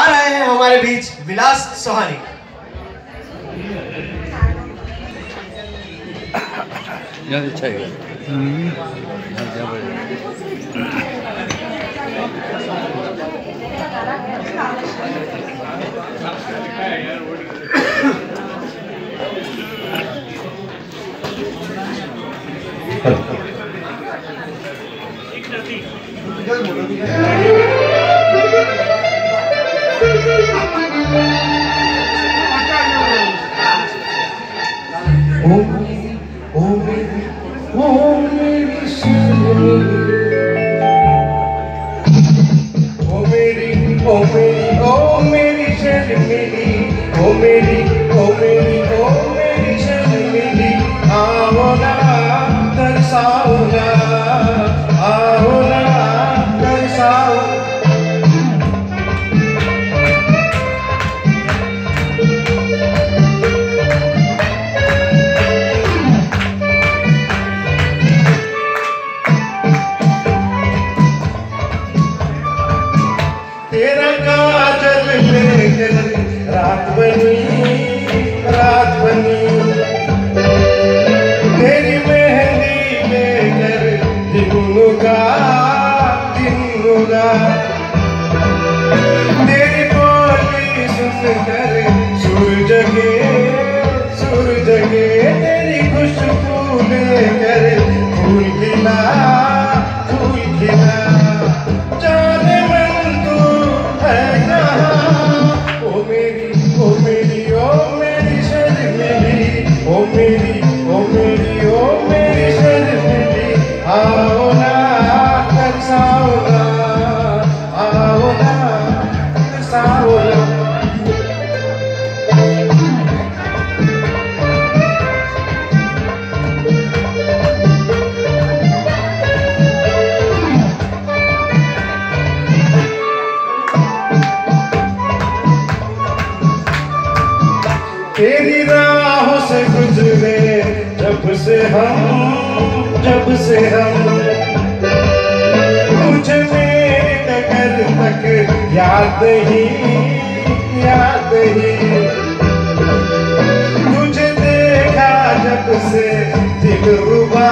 आ रहे हैं हमारे बीच विलास सोहानी अच्छा है बढ़िया। ओ ओ मेरी ओ मेरी शर्मी ओ मेरी ओ मेरी ओ मेरी शर्मिली ओ मेरी ओ मेरी ओ मेरी तेरी खुशबू लेकर फूल खिला। ओ मेरी ओ मेरी ओ मेरी शर्मिली आओ ना तरसाओ जब से हम, जब से हम मुझे मेरी टकर तक याद ही याद ही। तुझे देखा जब से दिल रुबा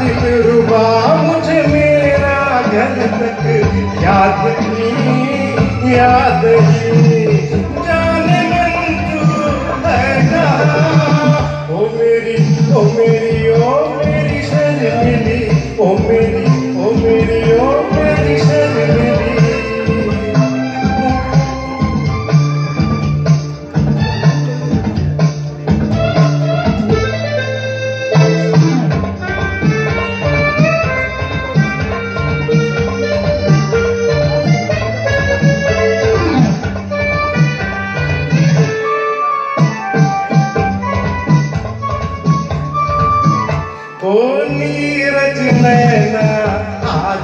दिल रुबा। मुझे मेरा घर तक याद ही याद ही।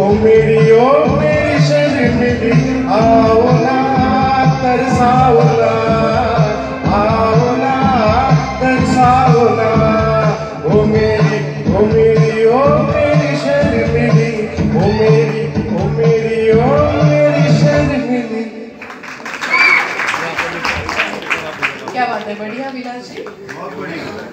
ओ मेरी ओ मेरी शर्मिली आओ ना तरसाओ ना आओ ना तरसाओ ना। ओ मेरी ओ मेरी ओ मेरी शर्मिली ओ मेरी ओ मेरी ओ मेरी शर्मिली क्या बात है बढ़िया विलास जी।